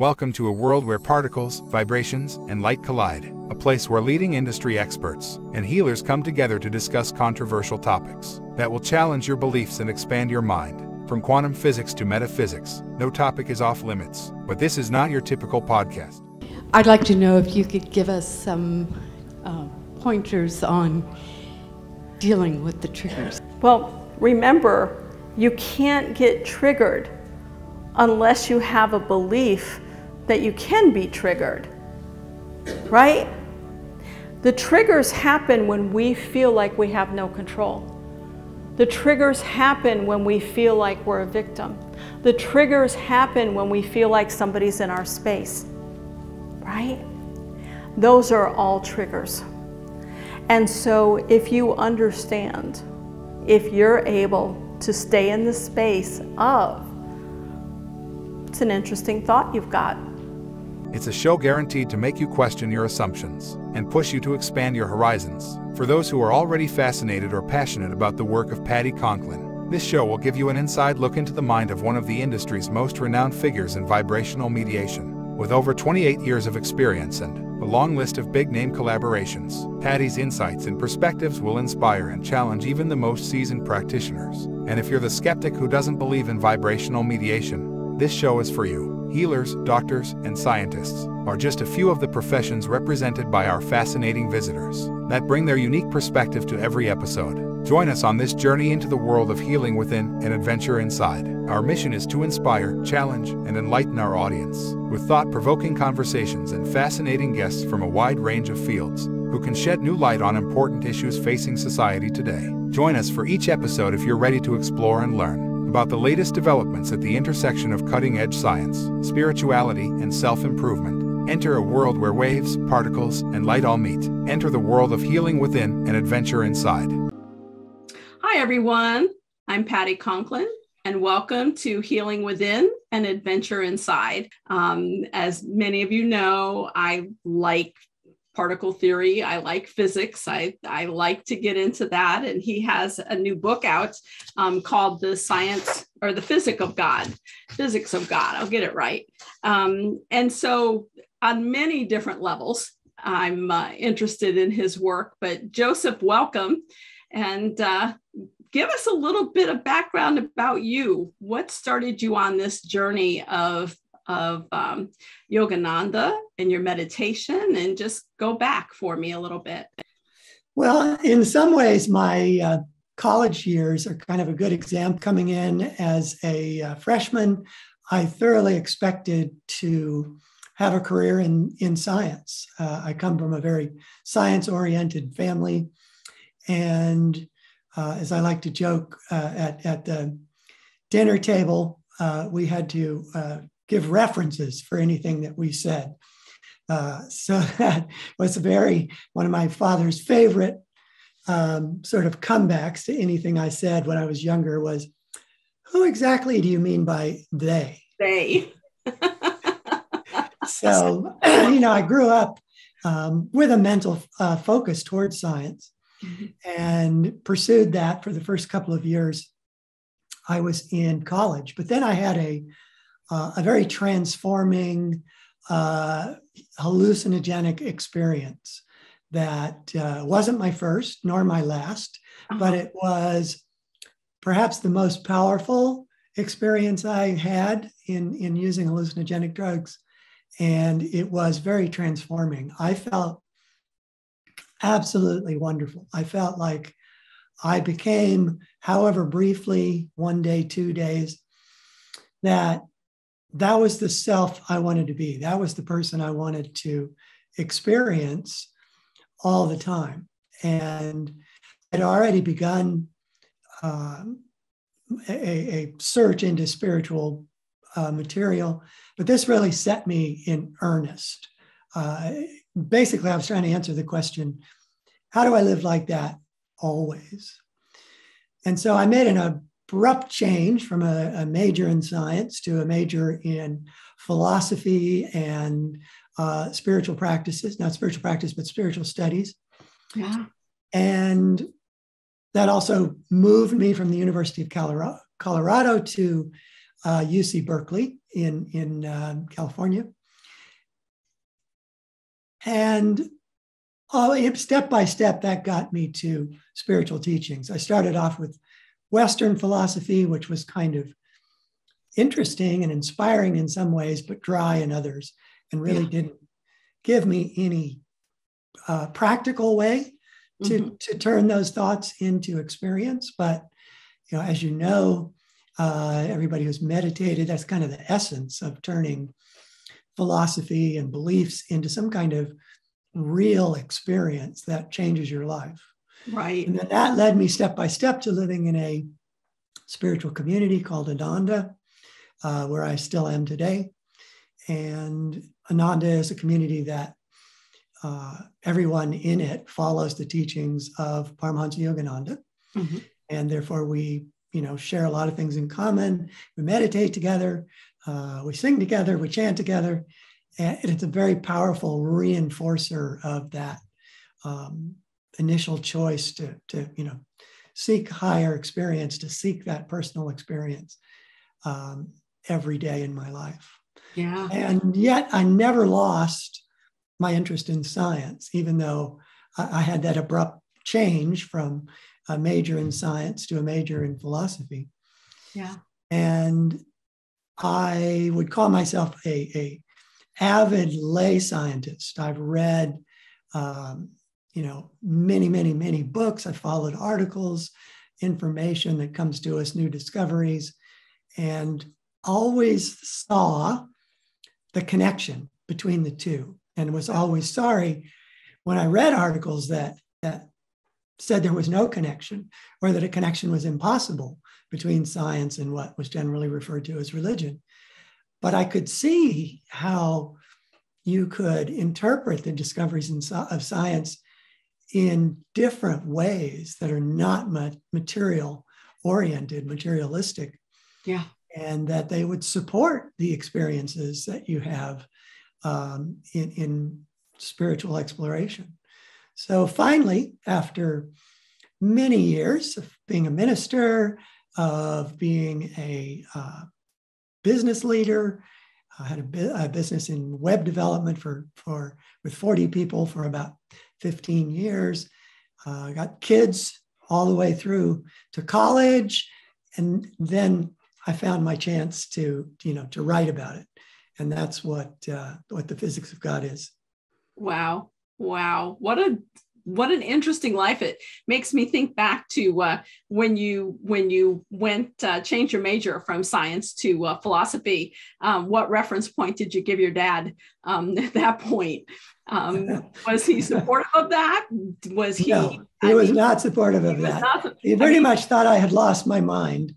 Welcome to a world where particles, vibrations, and light collide, a place where leading industry experts and healers come together to discuss controversial topics that will challenge your beliefs and expand your mind. From quantum physics to metaphysics, no topic is off limits, but this is not your typical podcast. I'd like to know if you could give us some uh, pointers on dealing with the triggers. Well, remember, you can't get triggered unless you have a belief that you can be triggered, right? The triggers happen when we feel like we have no control. The triggers happen when we feel like we're a victim. The triggers happen when we feel like somebody's in our space, right? Those are all triggers. And so if you understand, if you're able to stay in the space of it's an interesting thought you've got. It's a show guaranteed to make you question your assumptions and push you to expand your horizons. For those who are already fascinated or passionate about the work of Patti Conklin, this show will give you an inside look into the mind of one of the industry's most renowned figures in vibrational mediation. With over 28 years of experience and a long list of big name collaborations, Patti's insights and perspectives will inspire and challenge even the most seasoned practitioners. And if you're the skeptic who doesn't believe in vibrational mediation, this show is for you. Healers, doctors, and scientists are just a few of the professions represented by our fascinating visitors that bring their unique perspective to every episode. Join us on this journey into the world of healing within and adventure inside. Our mission is to inspire, challenge, and enlighten our audience with thought provoking conversations and fascinating guests from a wide range of fields who can shed new light on important issues facing society today. Join us for each episode if you're ready to explore and learn about the latest developments at the intersection of cutting edge science, spirituality, and self improvement. Enter a world where waves, particles, and light all meet. Enter the world of healing within and adventure inside. Hi, everyone. I'm Patti Conklin, and welcome to Healing Within and Adventure Inside. Um, as many of you know, I like particle theory. I like physics. I, I like to get into that. And he has a new book out um, called The Science or the Physics of God, Physics of God. I'll get it right. Um, and so, on many different levels, I'm uh, interested in his work. But Joseph, welcome. And uh, give us a little bit of background about you. What started you on this journey of of um, Yogananda and your meditation and just go back for me a little bit. Well, in some ways, my uh, college years are kind of a good example. Coming in as a uh, freshman, I thoroughly expected to have a career in, in science. Uh, I come from a very science oriented family. And uh, as I like to joke uh, at, at the dinner table, uh, we had to give references for anything that we said. Uh, so that was very one of my father's favorite um, sort of comebacks to anything I said when I was younger was, "Who exactly do you mean by they?" They. so you know, I grew up um, with a mental uh, focus towards science mm-hmm. and pursued that for the first couple of years I was in college. But then I had a uh, a very transforming uh, hallucinogenic experience that uh, wasn't my first nor my last, uh-huh. but it was perhaps the most powerful experience I had in, in using hallucinogenic drugs. And it was very transforming. I felt absolutely wonderful. I felt like I became, however briefly, one day, two days, that that was the self I wanted to be. That was the person I wanted to experience all the time. And I'd already begun uh, a, a, search into spiritual uh, material, but this really set me in earnest. Uh, basically, I was trying to answer the question how do I live like that always? And so I made an abrupt change from a, a, major in science to a major in philosophy and uh, spiritual practices, not spiritual practice, but spiritual studies. Yeah. And that also moved me from the University of Colorado, Colorado to uh, UC Berkeley in, in uh, California. And oh, step by step, that got me to spiritual teachings. I started off with Western philosophy, which was kind of interesting and inspiring in some ways, but dry in others, and really yeah. didn't give me any uh, practical way to, mm-hmm. to turn those thoughts into experience. But you know, as you know, uh, everybody who's meditated, that's kind of the essence of turning philosophy and beliefs into some kind of real experience that changes your life. Right. And then that led me step by step to living in a spiritual community called Ananda, uh, where I still am today. And Ananda is a community that uh, everyone in it follows the teachings of Paramahansa Yogananda. Mm-hmm. And therefore, we you know share a lot of things in common. We meditate together, uh, we sing together, we chant together, and it's a very powerful reinforcer of that um, initial choice to to you know seek higher experience, to seek that personal experience um, every day in my life. Yeah. And yet, I never lost my interest in science, even though I, had that abrupt change from a major in science to a major in philosophy. Yeah. And I would call myself a, a avid lay scientist. I've read, um, you know, many, many, many books. I followed articles, information that comes to us, new discoveries, and always saw the connection between the two and was always sorry when I read articles that that said there was no connection or that a connection was impossible between science and what was generally referred to as religion. But I could see how you could interpret the discoveries in, of science in different ways that are not material oriented, materialistic. Yeah. And that they would support the experiences that you have um, in, in spiritual exploration. So finally, after many years of being a minister, of being a uh, business leader, I had a, bu- a, business in web development for, for with 40 people for about 15 years. Uh, got kids all the way through to college, and then I found my chance to you know to write about it. And that's what uh, what the physics of God is. Wow, wow, what a what an interesting life. It makes me think back to uh, when you when you went uh, change your major from science to uh, philosophy. Um, what reference point did you give your dad um, at that point um, was he supportive of that was he no, he I was mean, not supportive of that not, he pretty I mean, much thought i had lost my mind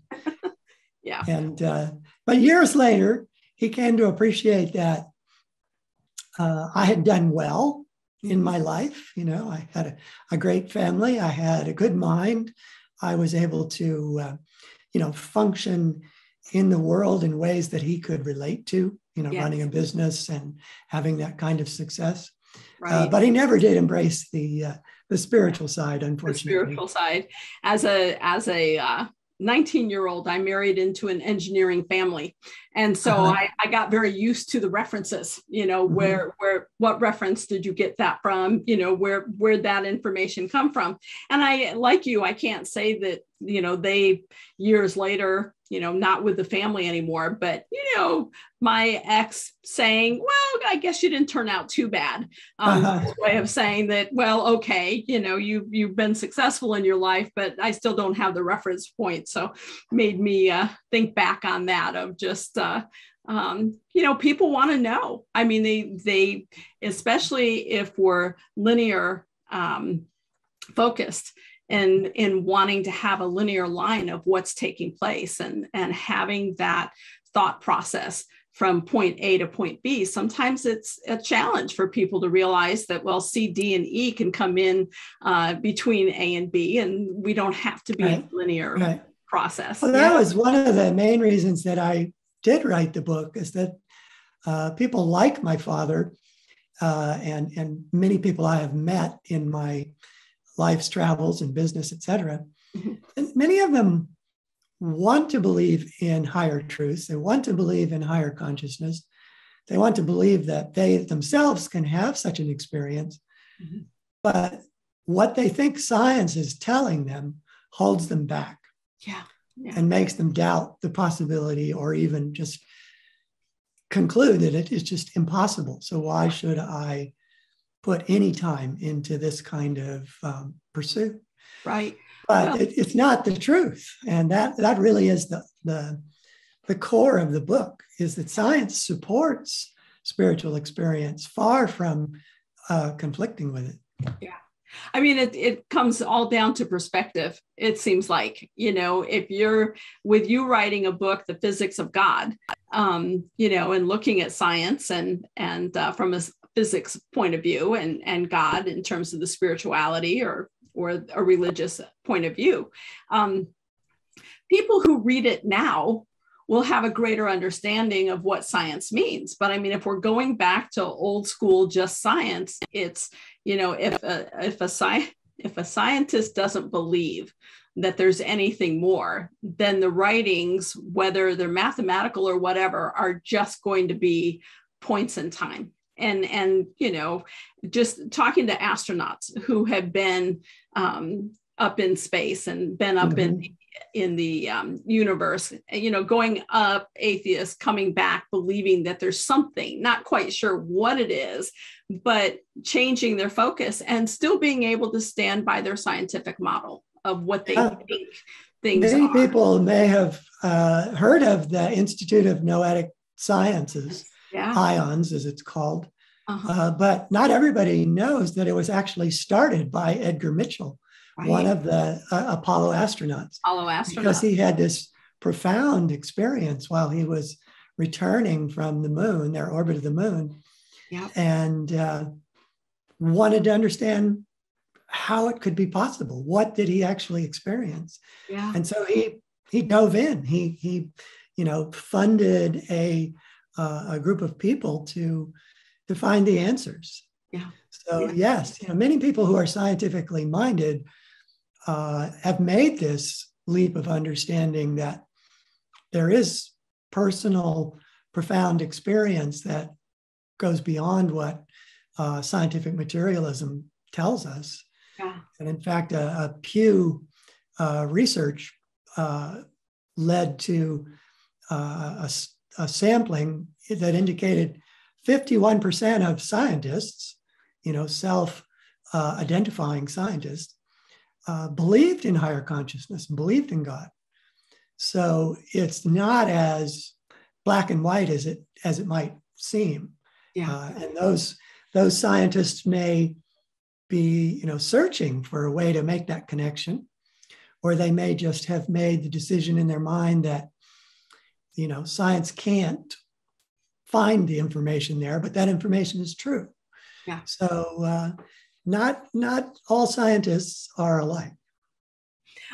yeah and uh, but years later he came to appreciate that uh, I had done well in my life. You know, I had a, a, great family, I had a good mind, I was able to, uh, you know, function in the world in ways that he could relate to. You know, yes. running a business and having that kind of success. Uh, right. Uh, but he never did embrace the uh, the spiritual side, unfortunately. The spiritual side, as a as a uh, 19 year old, I married into an engineering family. And so uh-huh. I, I got very used to the references, you know, mm-hmm. where, where, what reference did you get that from? You know, where, where that information come from? And I, like you, I can't say that, you know, they years later you know, not with the family anymore. But, you know, my ex saying, well, I guess you didn't turn out too bad. Um, uh-huh. Way of saying that, well, okay, you know, you, you've been successful in your life, but I still don't have the reference point. So made me uh, think back on that of just, uh, um, you know, people want to know. I mean, they, they, especially if we're linear um, focused, in in wanting to have a linear line of what's taking place and and having that thought process from point A to point B. Sometimes it's a challenge for people to realize that, well, C, D, and E can come in uh, between A and B, and we don't have to be right. a linear right. process. Well, that yeah. was one of the main reasons that I did write the book, is that uh, people like my father uh, and, and many people I have met in my life's travels and business, etc. Mm-hmm. And many of them want to believe in higher truths, they want to believe in higher consciousness, they want to believe that they themselves can have such an experience. Mm-hmm. But what they think science is telling them holds them back. Yeah. yeah. And makes them doubt the possibility or even just conclude that it is just impossible. So why should I put any time into this kind of um, pursuit? Right. But well, it, it's not the truth, and that that really is the the the core of the book is that science supports spiritual experience far from uh, conflicting with it. Yeah. I mean, it, it comes all down to perspective. It seems like, you know, if you're with you writing a book, The Physics of God, um, you know, and looking at science and, and uh, from a physics point of view and, and God in terms of the spirituality or, or a religious point of view, um, people who read it now will have a greater understanding of what science means. But I mean, if we're going back to old school just science, it's you know if a if a sci- if a scientist doesn't believe that there's anything more, then the writings, whether they're mathematical or whatever, are just going to be points in time. And and you know, just talking to astronauts who have been um, up in space and been up mm-hmm. in in the um, universe you know going up atheist coming back believing that there's something not quite sure what it is but changing their focus and still being able to stand by their scientific model of what they uh, think things many are. people may have uh, heard of the institute of noetic sciences yeah. IONS as it's called uh-huh. uh, but not everybody knows that it was actually started by edgar mitchell right. one of the uh, Apollo astronauts. Apollo astronauts. Because he had this profound experience while he was returning from the moon, their orbit of the moon, yep. and uh, wanted to understand how it could be possible. What did he actually experience? Yeah. And so he he dove in. He he, you know, funded a uh, a group of people to to find the answers. Yeah. So yeah. yes, you know, many people who are scientifically minded uh, have made this leap of understanding that there is personal, profound experience that goes beyond what uh, scientific materialism tells us. Yeah. And in fact, a, a Pew uh, research uh, led to uh, a, a, sampling that indicated 51% of scientists, you know, self uh, identifying scientists, uh, believed in higher consciousness and believed in God. So it's not as black and white as it as it might seem. Yeah. Uh, and those those scientists may be you know searching for a way to make that connection, or they may just have made the decision in their mind that you know science can't find the information there, but that information is true. Yeah. So uh, not not all scientists are alike.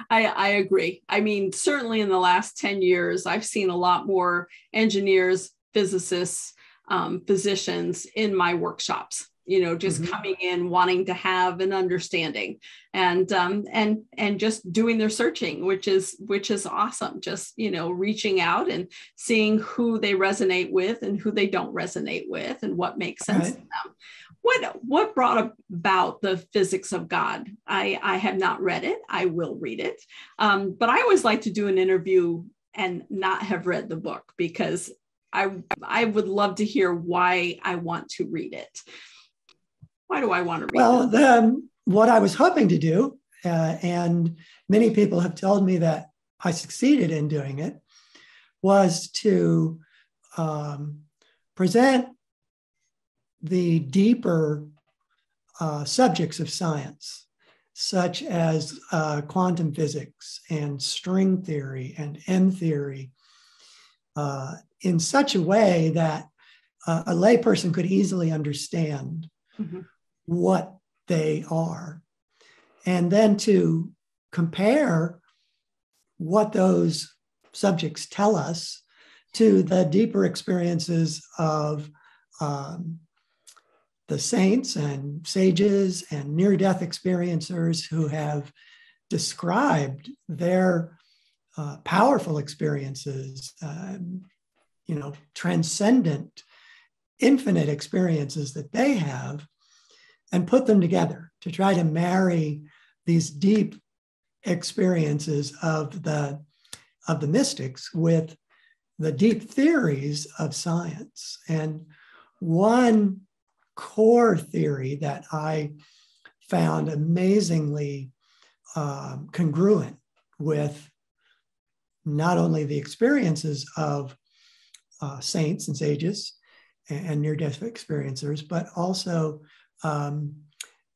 I, I agree. I mean, certainly in the last 10 years, I've seen a lot more engineers, physicists, um, physicians in my workshops you know just mm-hmm. coming in wanting to have an understanding and um, and and just doing their searching which is which is awesome. Just you know reaching out and seeing who they resonate with and who they don't resonate with and what makes sense right. to them. What what brought about the physics of god? I i have not read it. I will read it. Um, but i always like to do an interview and not have read the book because i i would love to hear why i want to read it why do i want to read well then what i was hoping to do uh, and many people have told me that i succeeded in doing it was to um, present the deeper uh, subjects of science, such as uh, quantum physics and string theory and M theory, uh, in such a way that uh, a layperson could easily understand mm-hmm. What they are. And then to compare what those subjects tell us to the deeper experiences of um, the saints and sages and near death experiencers who have described their uh, powerful experiences, um, you know, transcendent, infinite experiences that they have, and put them together to try to marry these deep experiences of the of the mystics with the deep theories of science. And one core theory that I found amazingly um, congruent with not only the experiences of uh, saints and sages and, and near death experiencers, but also um,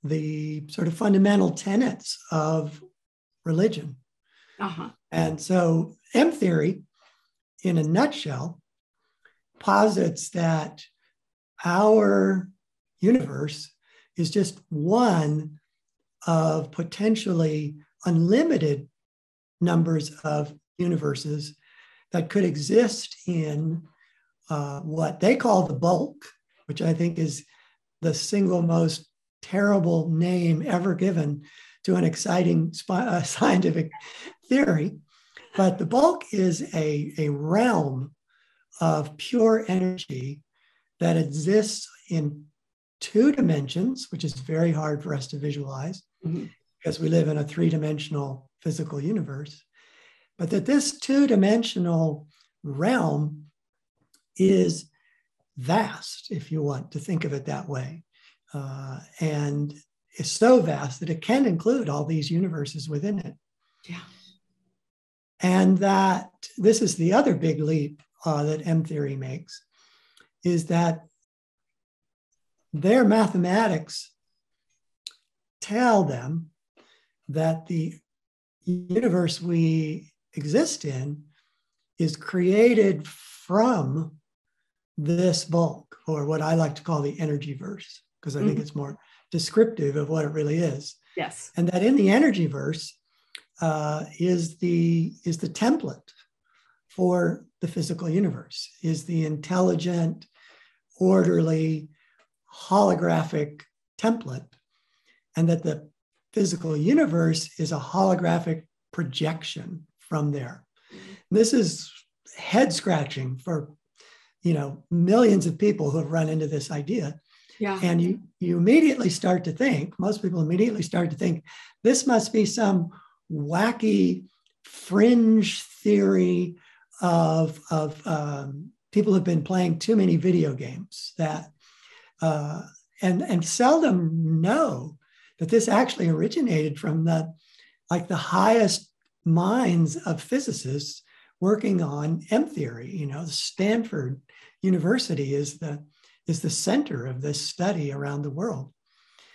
the sort of fundamental tenets of religion. Uh-huh. And so, M theory, in a nutshell, posits that our universe is just one of potentially unlimited numbers of universes that could exist in uh, what they call the bulk, which I think is the single most terrible name ever given to an exciting uh, scientific theory. But the bulk is a, a realm of pure energy that exists in two dimensions, which is very hard for us to visualize mm-hmm. because we live in a three dimensional physical universe. But that this two dimensional realm is vast, if you want to think of it that way. Uh, and is so vast that it can include all these universes within it. Yeah. And that this is the other big leap uh, that M theory makes is that their mathematics tell them that the universe we exist in is created from this bulk, or what I like to call the energy verse, because I mm-hmm. think it's more descriptive of what it really is. Yes. And that in the energy verse uh, is the is the template for the physical universe, is the intelligent, orderly, holographic template, and that the physical universe is a holographic projection from there. This is head scratching for you know millions of people who have run into this idea yeah. And you you immediately start to think, most people immediately start to think, this must be some wacky fringe theory of, of um, people who've been playing too many video games that uh, and and seldom know that this actually originated from the like the highest minds of physicists working on M theory. You know, Stanford University is the is the center of this study around the world.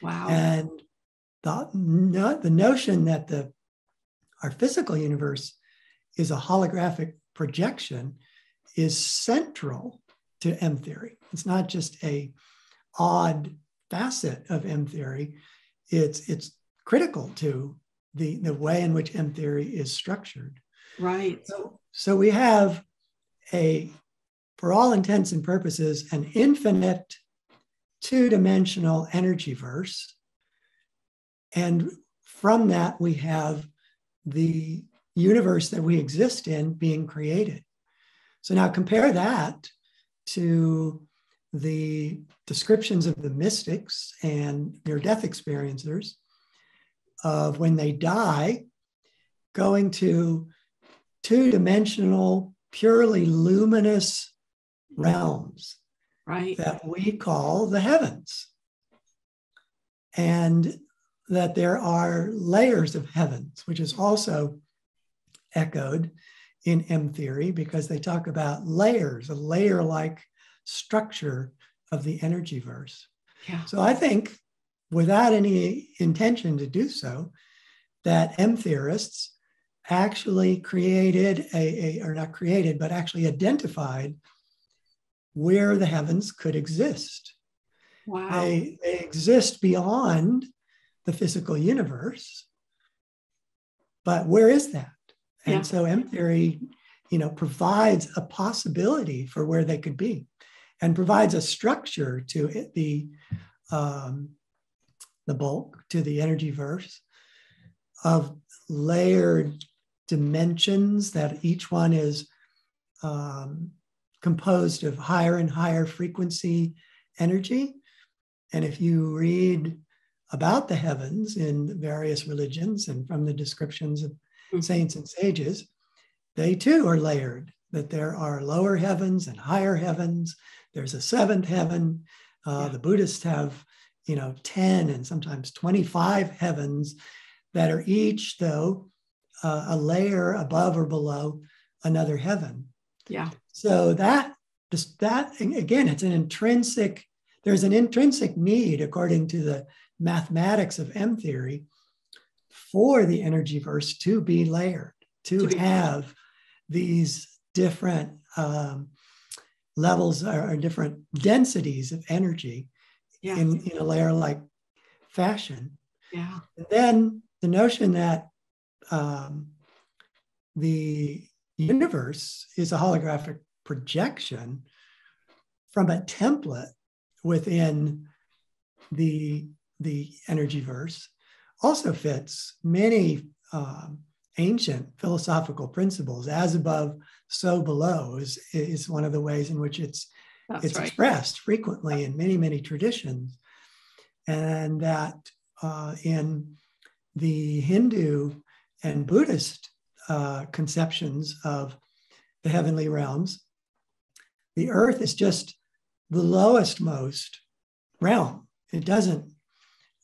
Wow. And the, no, the notion that the our physical universe is a holographic projection is central to M theory. It's not just a odd facet of M theory. It's it's critical to the, the way in which M theory is structured. Right. So, so we have a for all intents and purposes, an infinite two dimensional energy verse. And from that, we have the universe that we exist in being created. So now compare that to the descriptions of the mystics and near death experiencers of when they die, going to two dimensional, purely luminous realms right. that we call the heavens. And that there are layers of heavens, which is also echoed in M theory because they talk about layers, a layer like structure of the energy verse. Yeah. So I think, without any intention to do so, that M theorists actually created a, a, or not created, but actually identified where the heavens could exist. Wow. They, they exist beyond the physical universe. But where is that? And yeah. so M theory, you know, provides a possibility for where they could be and provides a structure to it, the um, the bulk, to the energy verse of layered dimensions that each one is um, composed of higher and higher frequency energy. And if you read about the heavens in various religions and from the descriptions of mm-hmm. saints and sages, they too are layered, that there are lower heavens and higher heavens. There's a seventh heaven. Uh, yeah. The Buddhists have, you know, 10 and sometimes 25 heavens that are each, though, uh, a layer above or below another heaven. Yeah. So that just that again, it's an intrinsic. There's an intrinsic need, according to the mathematics of M theory, for the energy verse to be layered, to, to be have layered. these different um, levels or, or, different densities of energy yeah. in, in a layer like fashion. Yeah. And then the notion that um, the universe is a holographic projection from a template within the, the energy verse also fits many um, ancient philosophical principles. As above, so below is, is one of the ways in which it's, it's right. expressed frequently in many, many traditions. And that uh, in the Hindu and Buddhist uh, conceptions of the heavenly realms, the earth is just the lowest most realm. It doesn't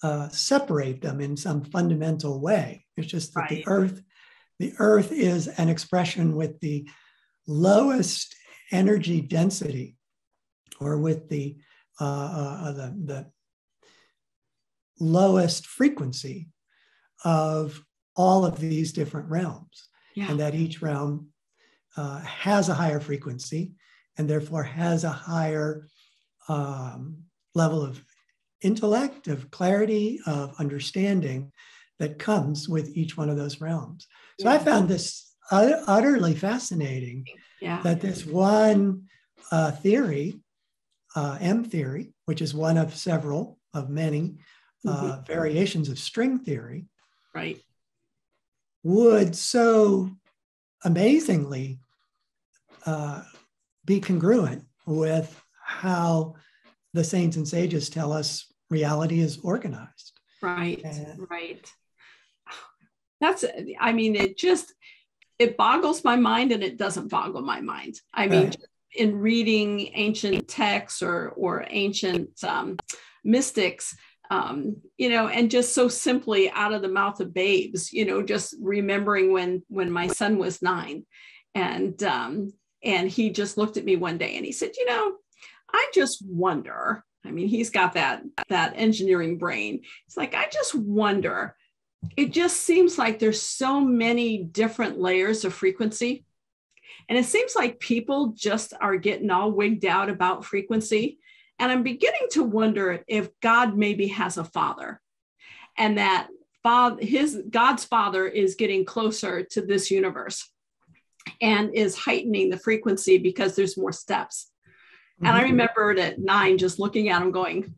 uh, separate them in some fundamental way. It's just that right. the earth, the earth is an expression with the lowest energy density, or with the uh, uh, the, the lowest frequency of all of these different realms, yeah. and that each realm uh, has a higher frequency and therefore has a higher um, level of intellect, of clarity, of understanding that comes with each one of those realms. So yeah. I found this utterly fascinating yeah. that this one uh, theory, uh, M theory, which is one of several of many uh, mm-hmm. variations of string theory, right, would so amazingly uh, be congruent with how the saints and sages tell us reality is organized. Right, and, right. That's, I mean, it just, it boggles my mind and it doesn't boggle my mind. I mean, right. in reading ancient texts or, or ancient um, mystics, um, you know, and just so simply out of the mouth of babes, you know, just remembering when when my son was nine, and um, and he just looked at me one day and he said, you know, I just wonder. I mean, he's got that that engineering brain. It's like I just wonder. It just seems like there's so many different layers of frequency. And it seems like people just are getting all wigged out about frequency and I'm beginning to wonder if God maybe has a father and that father, his God's father is getting closer to this universe and is heightening the frequency because there's more steps. Mm-hmm. And I mm-hmm. remembered at nine just looking at him going,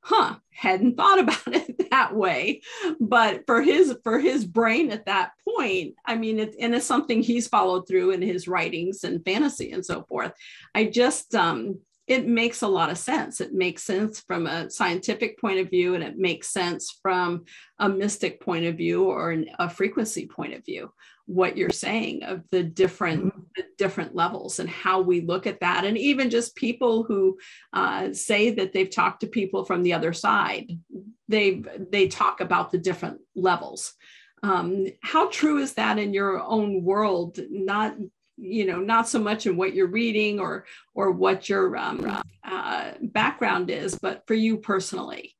huh, hadn't thought about it that way. But for his for his brain at that point, I mean, it, and it's something he's followed through in his writings and fantasy and so forth. I just um it makes a lot of sense. It makes sense from a scientific point of view, and it makes sense from a mystic point of view or a frequency point of view. What you're saying of the different mm-hmm. the different levels and how we look at that, and even just people who uh, say that they've talked to people from the other side, they they talk about the different levels. Um, how true is that in your own world? Not you know not so much in what you're reading or or what your um, uh, background is but for you personally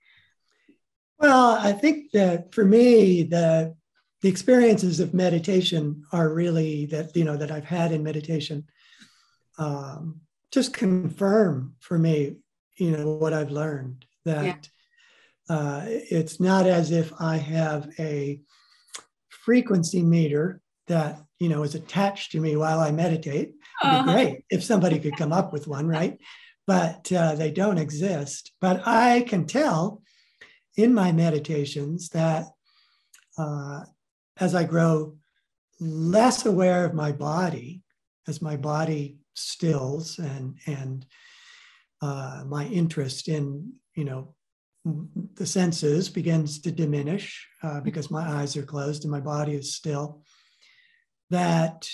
well i think that for me the the experiences of meditation are really that you know that i've had in meditation um, just confirm for me you know what i've learned that yeah. uh, it's not as if i have a frequency meter that you know is attached to me while I meditate. It'd be uh-huh. great if somebody could come up with one, right? But uh, they don't exist. But I can tell in my meditations that uh, as I grow less aware of my body as my body stills and and uh, my interest in you know the senses begins to diminish uh, because my eyes are closed and my body is still that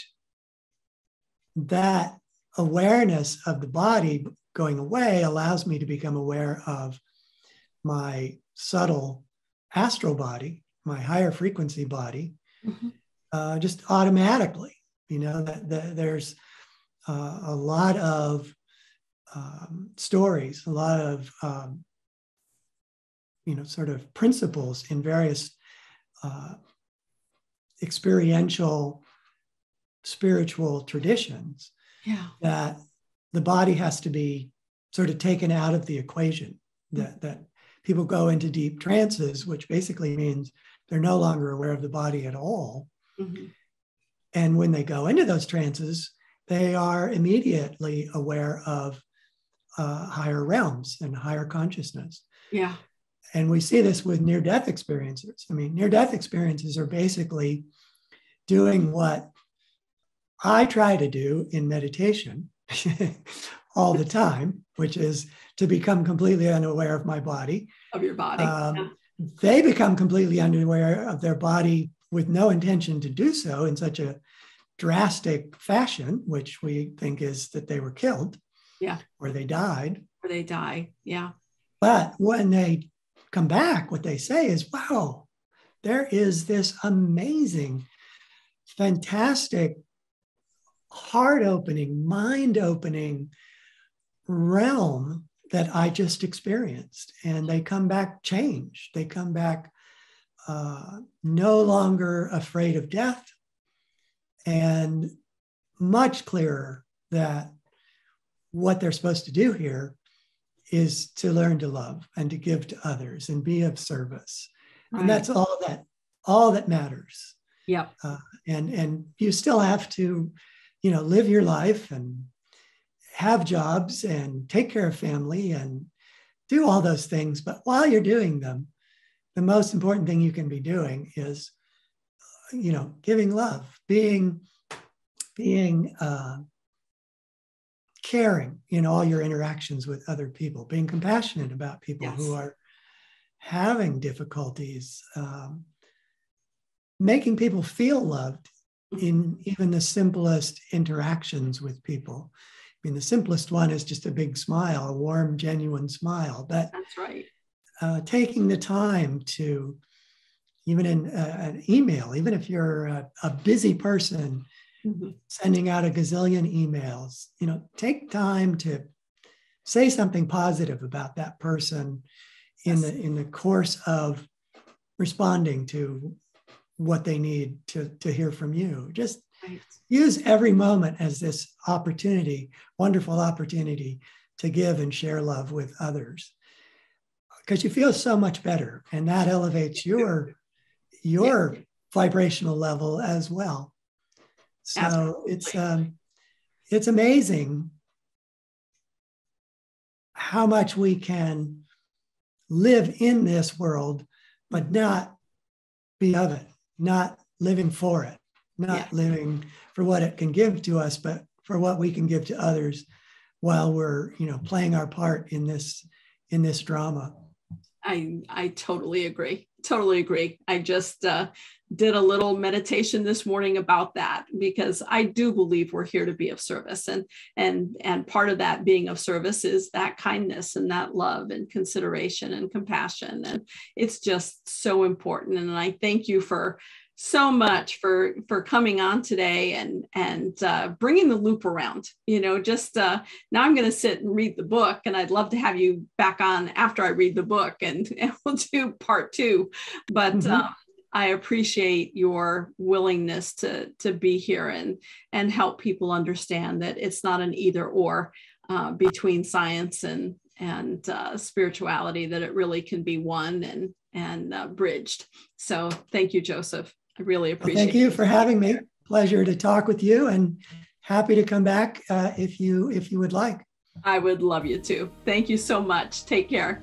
that awareness of the body going away allows me to become aware of my subtle astral body my higher frequency body mm-hmm. uh, just automatically you know that, that there's uh, a lot of um, stories a lot of um, you know, sort of principles in various uh, experiential spiritual traditions yeah. that the body has to be sort of taken out of the equation that that people go into deep trances which basically means they're no longer aware of the body at all mm-hmm. and when they go into those trances they are immediately aware of uh, higher realms and higher consciousness yeah and we see this with near death experiences. I mean, near death experiences are basically doing what I try to do in meditation all the time, which is to become completely unaware of my body. Of your body. Um, yeah. They become completely unaware of their body with no intention to do so in such a drastic fashion, which we think is that they were killed. Yeah. Or they died. Or they die. Yeah. But when they come back, what they say is, wow, there is this amazing, fantastic, heart opening, mind opening realm that I just experienced. And they come back changed. They come back uh, no longer afraid of death and much clearer that what they're supposed to do here is to learn to love and to give to others and be of service. Right. And that's all that all that matters. Yeah. Uh, and and you still have to, you know, live your life and have jobs and take care of family and do all those things. But while you're doing them, the most important thing you can be doing is, you know, giving love, being being uh, caring in all your interactions with other people, being compassionate about people yes. who are having difficulties, um, making people feel loved in even the simplest interactions with people. I mean, the simplest one is just a big smile, a warm, genuine smile. But that's right. Uh, taking the time to, even in uh, an email, even if you're a, a busy person, mm-hmm. sending out a gazillion emails. You know, take time to say something positive about that person in yes. the in the course of responding to what they need to, to hear from you. Just right. use every moment as this opportunity, wonderful opportunity to give and share love with others. Because you feel so much better and that elevates your your vibrational level as well. So Absolutely. it's um, it's amazing how much we can live in this world, but not be of it, not living for it, not yeah. living for what it can give to us, but for what we can give to others while we're, you know, playing our part in this in this drama. I I totally agree. Totally agree. I just uh, did a little meditation this morning about that because I do believe we're here to be of service. And and and part of that being of service is that kindness and that love and consideration and compassion. And it's just so important. And I thank you for so much for for coming on today and and uh, bringing the loop around you know just uh, now i'm going to sit and read the book and i'd love to have you back on after i read the book and, and we'll do part two but mm-hmm. um, I appreciate your willingness to to be here and and help people understand that it's not an either or uh, between science and and uh, spirituality that it really can be one and and uh, bridged. So thank you, Joseph. I really appreciate. Well, thank you for having me. Pleasure to talk with you, and happy to come back uh, if you if you would like. I would love you to. Thank you so much. Take care.